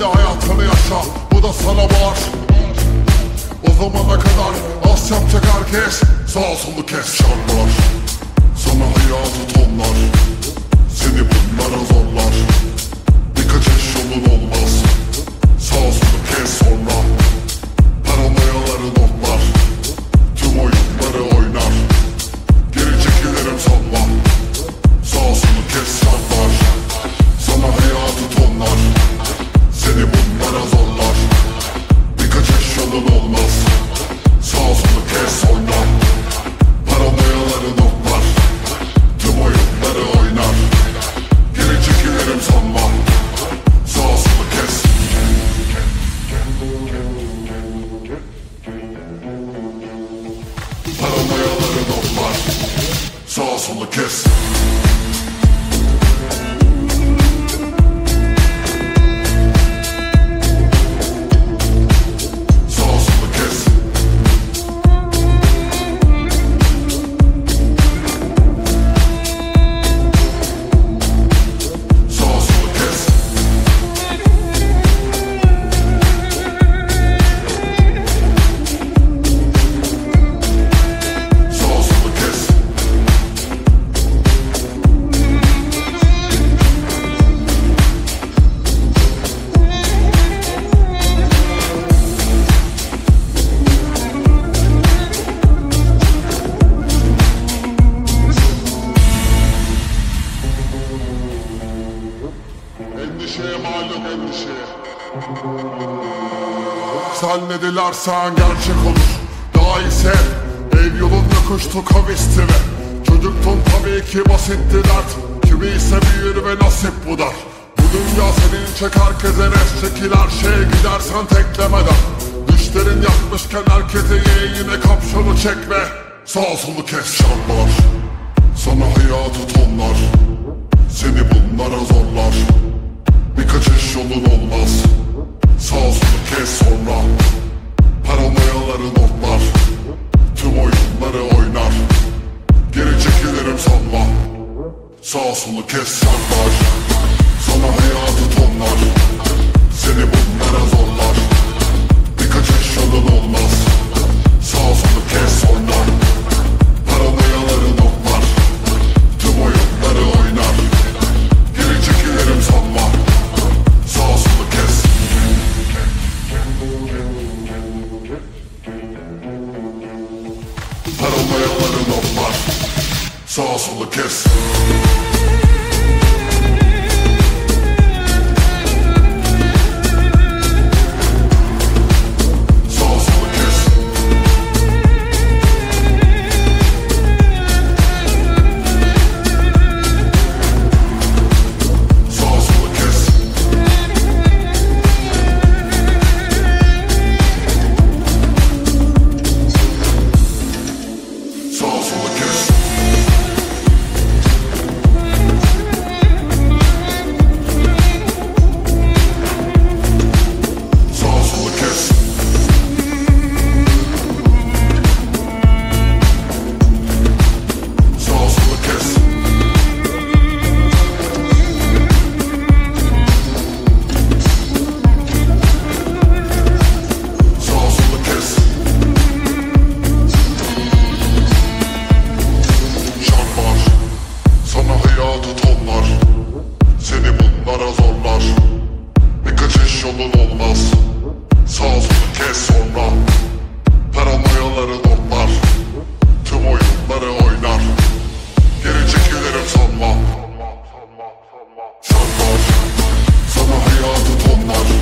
hadi hayatını yaşa. Bu da sana var. O zamana kadar az yapacak herkes Sağ solu kes şartlar Sağ solu kes Sen ne dilersen gerçek olur. Daha iyisi ev yolun yokuştu kavisti ve Çocuktun tabii ki basitti dert. Kimi ise büyür ve nasip bu dar. Bu dünya senin çek herkese res çekil her şeye gidersen teklemeden Düşlerin yapmışken herkese ye yine kapşonu çek ve Sağ solu kes şartlar. Sana hayatı tonlar Seni bunlara zorlar. Birkaç eş yolun olmaz sonra Paranoyaları notlar. Tüm oyunları oynar. Geri çekilirim sanma. Sağ solu kes şartlar Sana hayatı tonlar. Seni bunlara zorlar. Birkaç eş yolun olmaz Sağ solu kes Sabah hayatı tonlar